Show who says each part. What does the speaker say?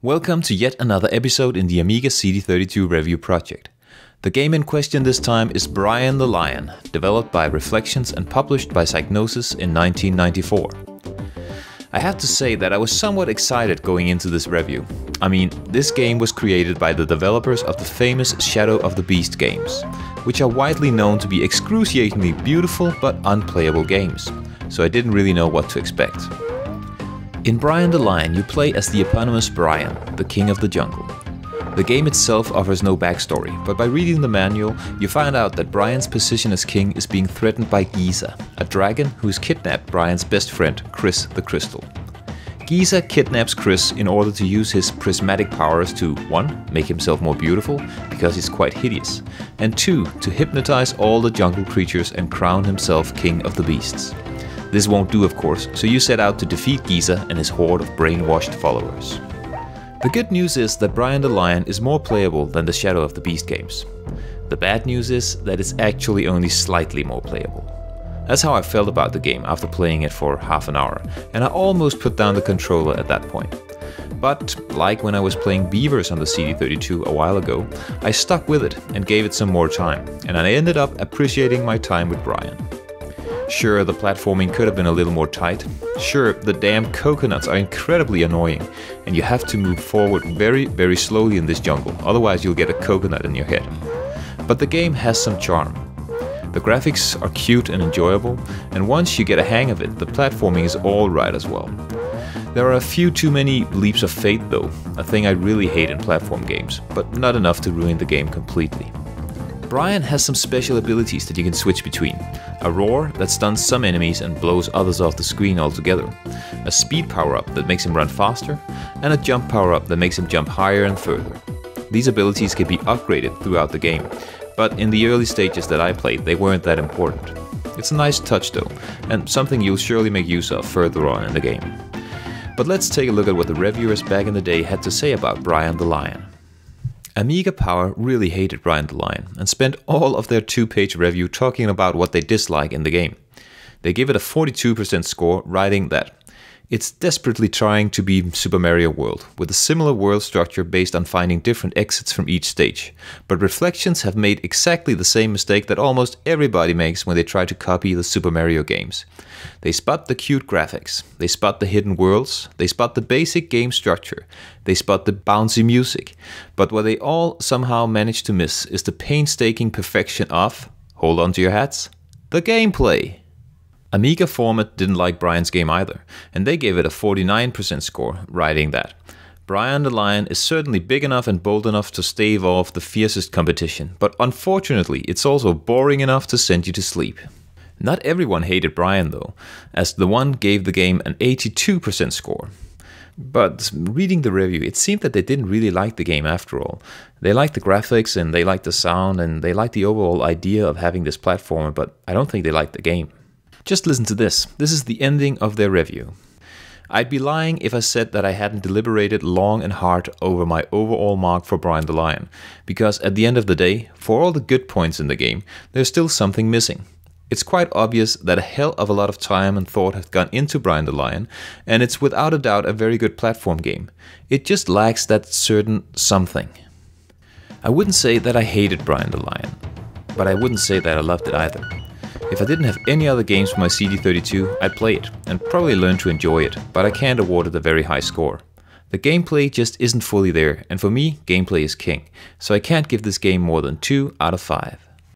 Speaker 1: Welcome to yet another episode in the Amiga CD32 review project. The game in question this time is Brian the Lion, developed by Reflections and published by Psygnosis in 1994. I have to say that I was somewhat excited going into this review. I mean, this game was created by the developers of the famous Shadow of the Beast games, which are widely known to be excruciatingly beautiful but unplayable games, so I didn't really know what to expect. In Brian the Lion, you play as the eponymous Brian, the king of the jungle. The game itself offers no backstory, but by reading the manual, you find out that Brian's position as king is being threatened by Giza, a dragon who has kidnapped Brian's best friend, Chris the Crystal. Giza kidnaps Chris in order to use his prismatic powers to 1. make himself more beautiful, because he's quite hideous, and 2. to hypnotize all the jungle creatures and crown himself king of the beasts. This won't do of course, so you set out to defeat Giza and his horde of brainwashed followers. The good news is that Brian the Lion is more playable than the Shadow of the Beast games. The bad news is that it's actually only slightly more playable. That's how I felt about the game after playing it for half an hour, and I almost put down the controller at that point. But, like when I was playing Beavers on the CD32 a while ago, I stuck with it and gave it some more time, and I ended up appreciating my time with Brian. Sure, the platforming could have been a little more tight. Sure, the damn coconuts are incredibly annoying, and you have to move forward very, very slowly in this jungle, otherwise you'll get a coconut in your head. But the game has some charm. The graphics are cute and enjoyable, and once you get a hang of it, the platforming is alright as well. There are a few too many leaps of faith though, a thing I really hate in platform games, but not enough to ruin the game completely. Brian has some special abilities that you can switch between. A roar that stuns some enemies and blows others off the screen altogether. A speed power-up that makes him run faster. And a jump power-up that makes him jump higher and further. These abilities can be upgraded throughout the game, but in the early stages that I played they weren't that important. It's a nice touch though, and something you'll surely make use of further on in the game. But let's take a look at what the reviewers back in the day had to say about Brian the Lion. Amiga Power really hated Brian the Lion and spent all of their two-page review talking about what they dislike in the game. They give it a 42% score, writing that it's desperately trying to be Super Mario World, with a similar world structure based on finding different exits from each stage. But Reflections have made exactly the same mistake that almost everybody makes when they try to copy the Super Mario games. They spot the cute graphics, they spot the hidden worlds, they spot the basic game structure, they spot the bouncy music, but what they all somehow manage to miss is the painstaking perfection of, hold on to your hats, the gameplay. Amiga Format didn't like Brian's game either, and they gave it a 49% score, writing that Brian the Lion is certainly big enough and bold enough to stave off the fiercest competition, but unfortunately it's also boring enough to send you to sleep. Not everyone hated Brian though, as the one gave the game an 82% score. But reading the review, it seemed that they didn't really like the game after all. They liked the graphics and they liked the sound and they liked the overall idea of having this platformer, but I don't think they liked the game. Just listen to this. This is the ending of their review. I'd be lying if I said that I hadn't deliberated long and hard over my overall mark for Brian the Lion, because at the end of the day, for all the good points in the game, there's still something missing. It's quite obvious that a hell of a lot of time and thought have gone into Brian the Lion, and it's without a doubt a very good platform game. It just lacks that certain something. I wouldn't say that I hated Brian the Lion, but I wouldn't say that I loved it either. If I didn't have any other games for my CD32, I'd play it, and probably learn to enjoy it, but I can't award it a very high score. The gameplay just isn't fully there, and for me, gameplay is king, so I can't give this game more than 2 out of 5.